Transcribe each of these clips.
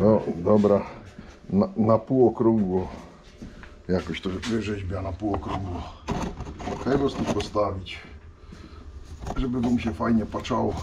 No dobra, na, na półokrągło. Jakoś to wyrzeźbia na półokrągło. Kajros tu postawić, żeby mu się fajnie paczało.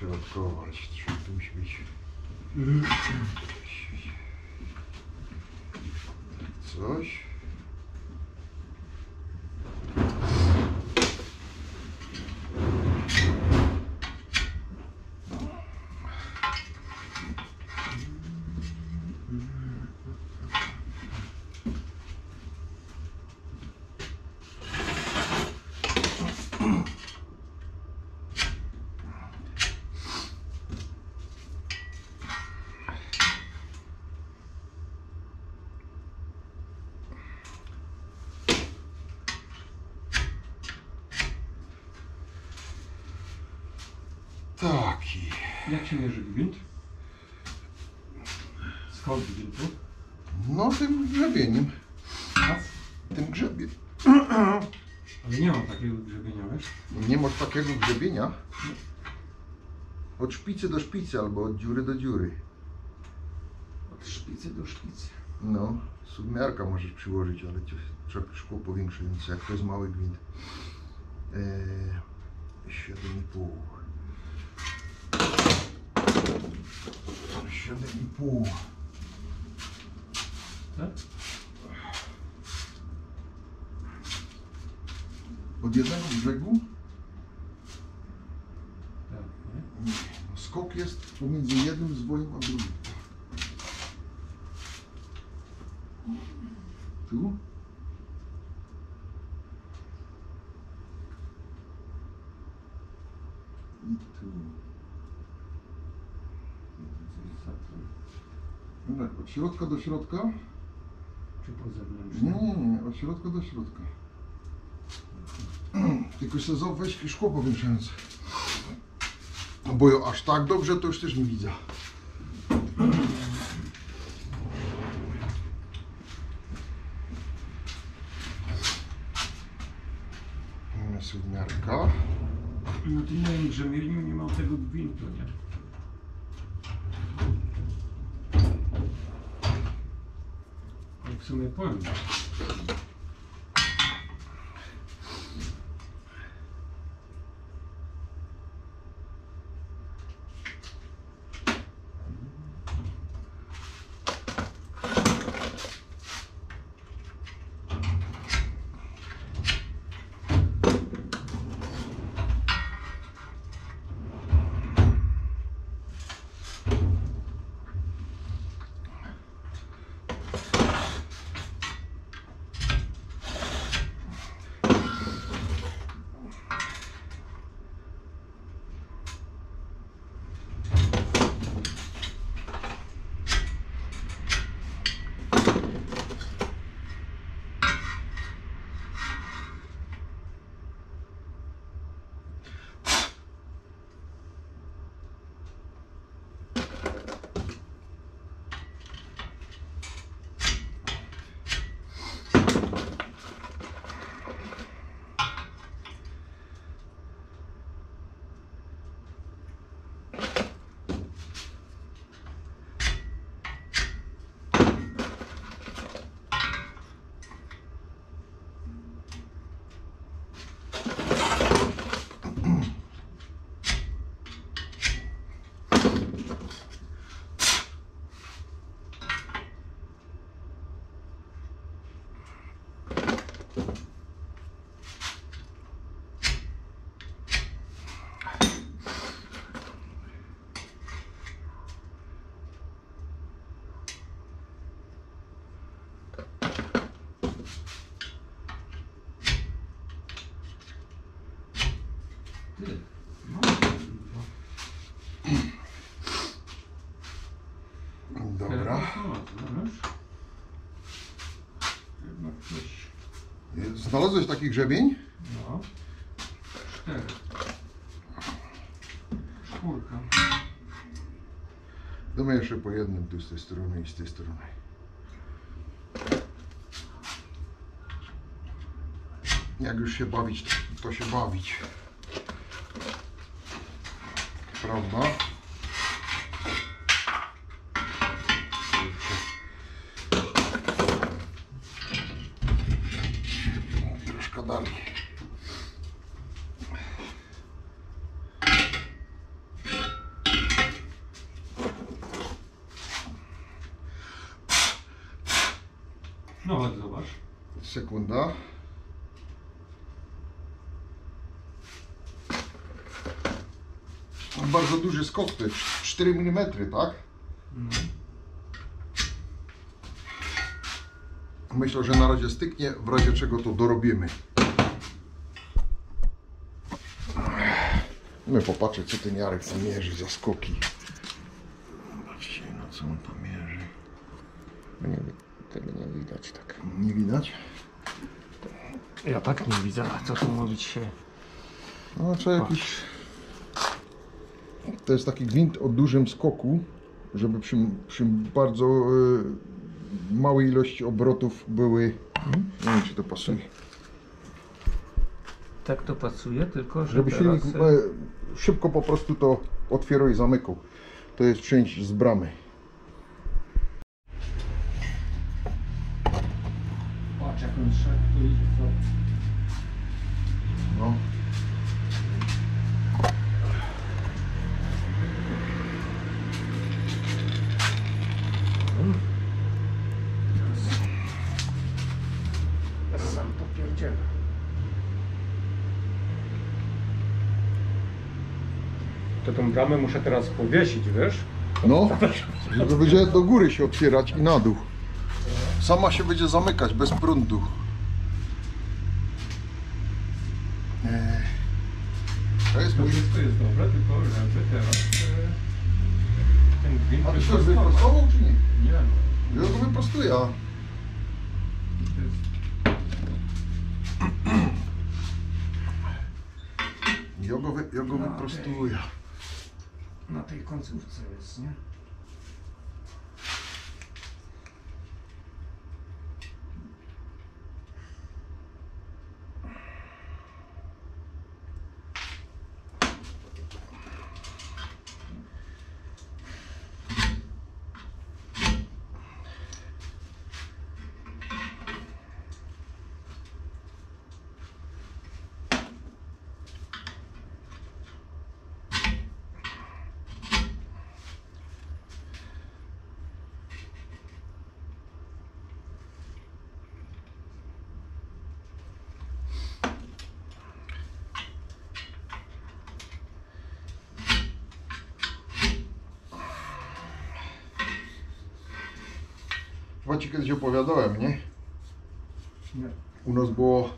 Wypośrodkować. Czy tu musi być coś? Taki. Jak się mierzy gwint? Skąd gwintu? No tym grzebieniem. A? Tym grzebie. Ale nie mam takiego grzebienia, wiesz? Nie masz takiego grzebienia? Od szpicy do szpicy albo od dziury do dziury. Od szpicy do szpicy. No, submiarka możesz przyłożyć, ale trzeba szkło powiększające, jak to jest mały gwint. Eee, 7,5. 7,5. Tak? Od jednego brzegu Tak, nie? no, skok jest pomiędzy jednym zwojem a drugim. Tu? I tu. No tak, od środka do środka? Czy po? Nie, nie, nie, od środka do środka. Tylko za- weź szkło powiększające. No Bo ja aż tak dobrze to już też nie widzę. Siódmiarka. No to w moim grzebieniu nie mam tego gwintu, nie? Ale w Znalazłeś taki grzebień? No. Cztery. Czwórka. Damy jeszcze po jednym tu z tej strony i z tej strony. Jak już się bawić, to, to się bawić. Prawda? Duży skok to jest 4 mm, tak? Myślę, że na razie styknie, w razie czego to dorobimy. No popatrzę, co ten Jarek tam mierzy za skoki. Zobaczcie, no co on tam mierzy. Nie, tego nie widać tak. Nie widać? Ja tak nie widzę, a co tu mówić się. No trzeba jakiś... To jest taki gwint o dużym skoku, żeby przy, przy bardzo y, małej ilości obrotów były... Nie wiem, czy to pasuje. Tak to pasuje, tylko że Żeby teraz... silnik e, szybko po prostu to otwierał i zamykał. To jest część z bramy. Patrz jak on szedł, to idzie. To tą bramę muszę teraz powiesić, wiesz? No, żeby będzie do góry się otwierać i na dół. Sama się będzie zamykać bez prądu. To jest To mój... wszystko jest dobre, tylko żeby teraz e, ten gwint A ty coś wyprostować. wyprostował czy nie? Nie no. Ja go wyprostuję. a- To jest Ja go, wy, ja go wyprostuję. Na tej końcówce jest, nie? Chyba ci kiedyś opowiadałem, nie? Nie. U nas było.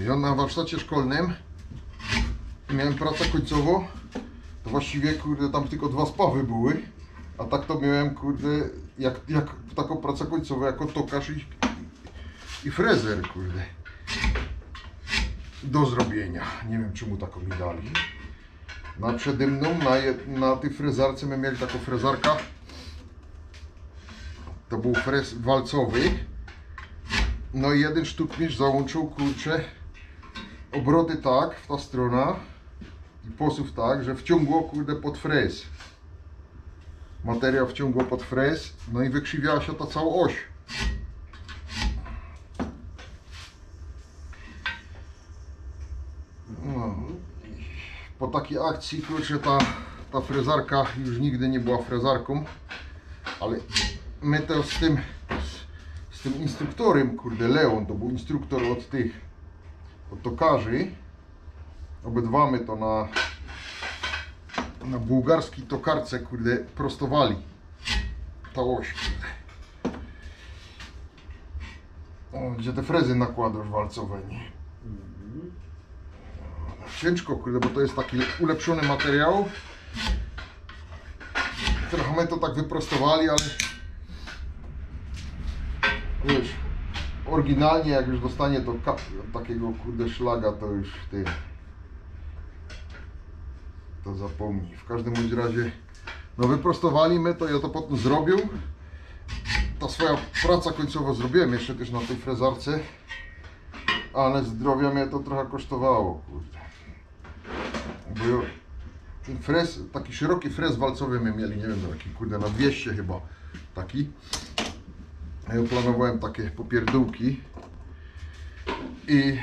Ja na warsztacie szkolnym miałem pracę końcową. To właściwie kurde tam tylko dwa spawy były. A tak to miałem kurde jak, jak taką pracę końcową jako tokarz i, i frezer kurde. Do zrobienia. Nie wiem czemu taką mi dali. Na przede mną na, na tej frezarce my mieli taką frezarkę. To był frez walcowy. No i jeden sztukmistrz załączył kurczę obroty tak w ta strona i posuw tak, że wciągło kurde pod frez. Materiał wciągło pod frez, no i wykrzywiała się ta cała oś. No. Po takiej akcji kurczę ta, ta frezarka już nigdy nie była frezarką, ale to z tym z tym instruktorem, kurde, Leon, to był instruktor od tych, od tokarzy. Obydwamy to na, na bułgarskiej tokarce, kurde, prostowali. Ta oś. O, gdzie te frezy nakładasz walcowe, nie? Ciężko, kurde, bo to jest taki ulepszony materiał. trochę my to tak wyprostowali, ale wiesz, oryginalnie jak już dostanie to ka- takiego kurde szlaga, to już ty to zapomnij. W każdym bądź razie no wyprostowali my to, ja to potem zrobił. Ta swoja praca końcowo zrobiłem jeszcze też na tej frezarce, ale zdrowia mnie to trochę kosztowało, kurde. Bo ten frez, taki szeroki frez walcowy my mieli, nie wiem, taki kurde na 200 chyba, taki. Ja planowałem takie popierdółki i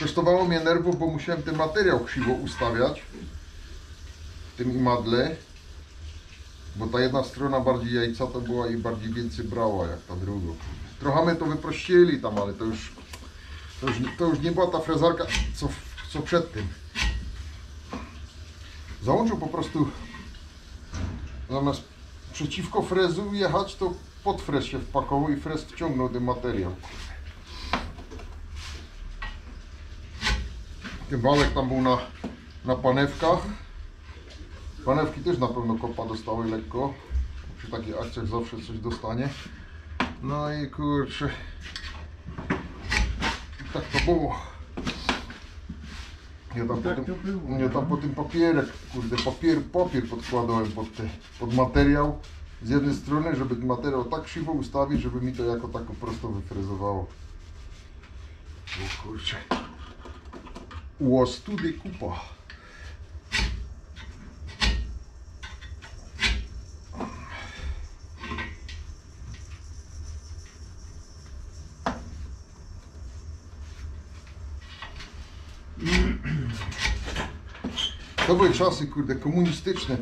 kosztowało mnie nerwów, bo musiałem ten materiał krzywo ustawiać w tym imadle, bo ta jedna strona bardziej jajcata była i bardziej więcej brała jak ta druga. Trochę my to wyprościli tam, ale to już, to już, to już nie była ta frezarka co, co przed tym. Załączył po prostu zamiast przeciwko frezu jechać, to pod frez się wpakował i frez wciągnął ten materiał. Ten wałek tam był na, na panewkach. Panewki też na pewno kopa dostały lekko. Przy takich akcjach zawsze coś dostanie. No i kurczę. I tak to było. Ja tam, Tak po, tym, było, ja tam po tym papierek, kurde, papier, papier podkładałem pod, te, pod materiał z jednej strony, żeby materiał tak krzywo ustawić, żeby mi to jako tako prosto wyfrezowało. O kurczę. Was tudy kupa. To były czasy, kurde, komunistyczne.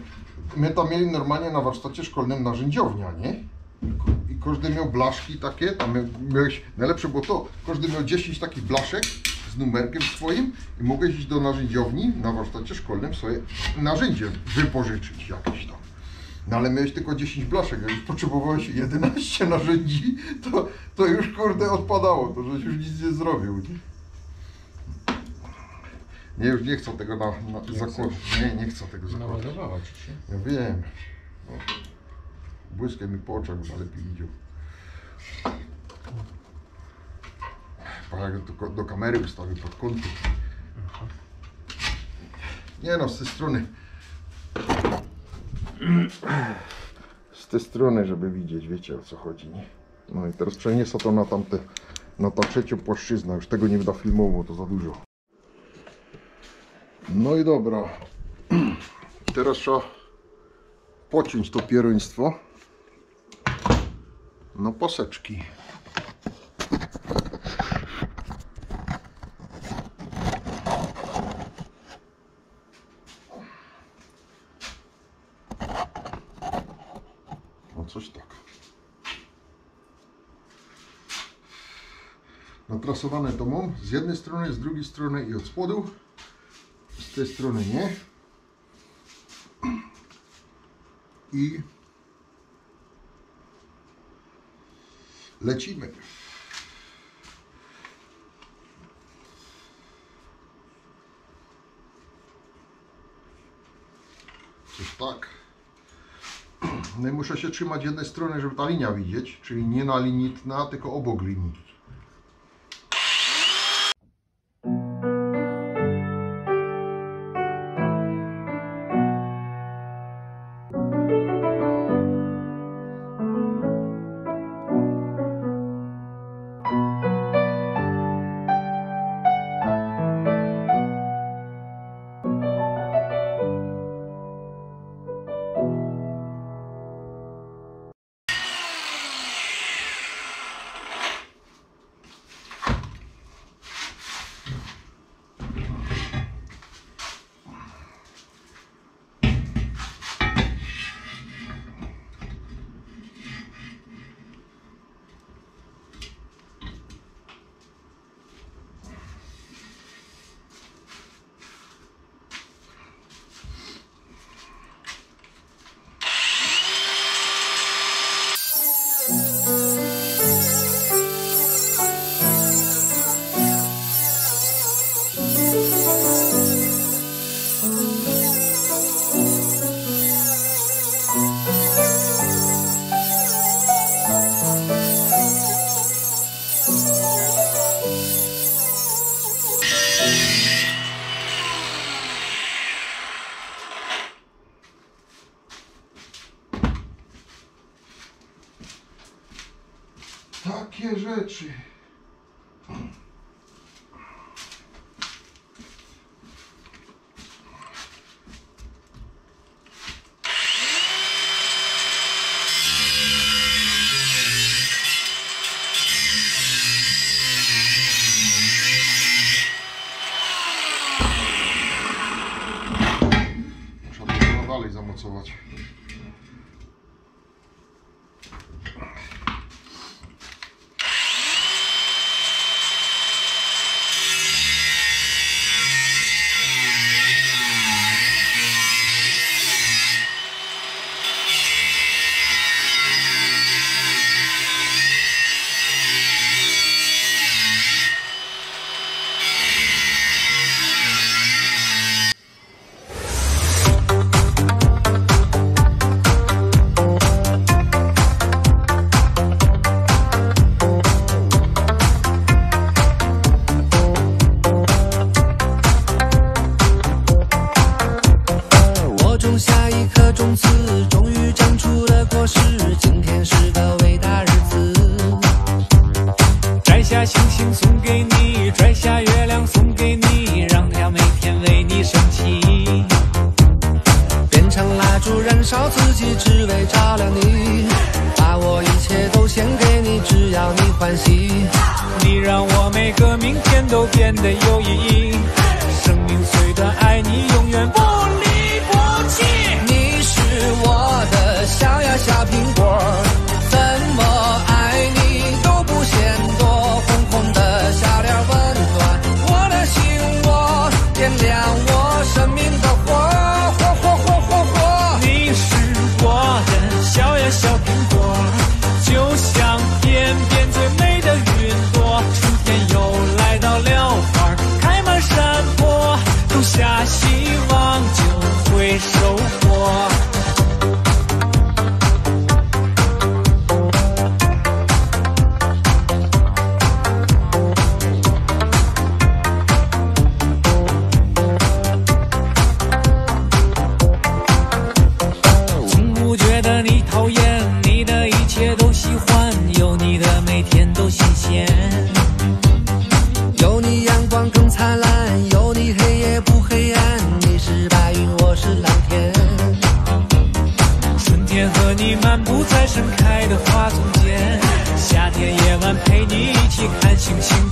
My tam mieli normalnie na warsztacie szkolnym narzędziownia, nie? I każdy miał blaszki takie, tam mia- miałeś, najlepsze było to, każdy miał 10 takich blaszek z numerkiem swoim i mogłeś iść do narzędziowni na warsztacie szkolnym sobie narzędzie wypożyczyć jakieś tam. No ale miałeś tylko 10 blaszek, jak już potrzebowałeś 11 narzędzi, to, to już kurde odpadało, to żeś już nic nie zrobił. Nie? Nie, już nie chcą tego na, na. Nie, nie chcą tego. Naładowała ci się. Ja wiem. O, Błyskiem mi po oczach lepiej widział. Pan ko- do kamery ustawił pod kątem. Nie no, z tej strony. Z tej strony, żeby widzieć, wiecie o co chodzi, nie? No i teraz przeniosę to na tamte, na ta trzecią płaszczyznę. Już tego nie da filmowo, to za dużo. No i dobra. Teraz trzeba pociąć to pieruństwo na poseczki. No coś tak. Natrasowane to mam z jednej strony, z drugiej strony i od spodu. Tej strony nie. I lecimy. Coś tak. No i muszę się trzymać jednej strony, żeby ta linia widzieć, czyli nie na linii tna, tylko obok linii.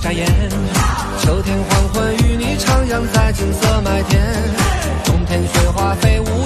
眨眼，秋天黄昏与你徜徉在金色麦田，冬天雪花飞舞。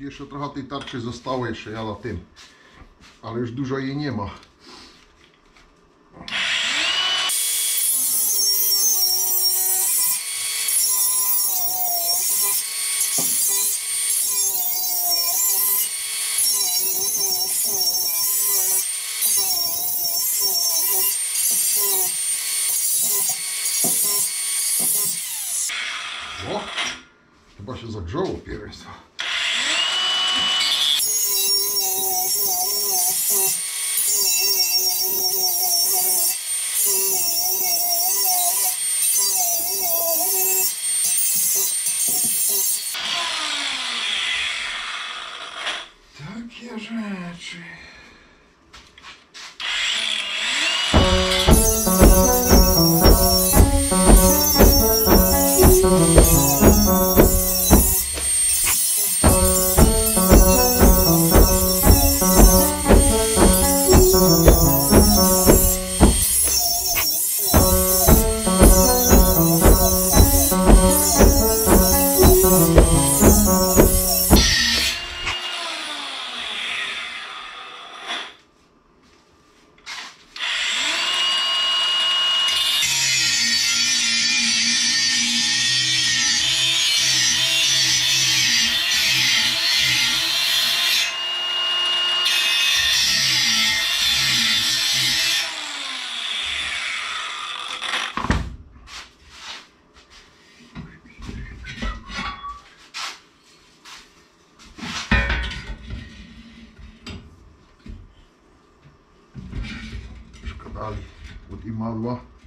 Jeszcze trochę tej tarczy zostało jeszcze ja na tym. Ale już dużo jej nie ma. Od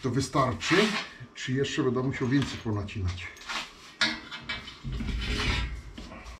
czy to wystarczy, czy jeszcze będę musiał więcej ponacinać.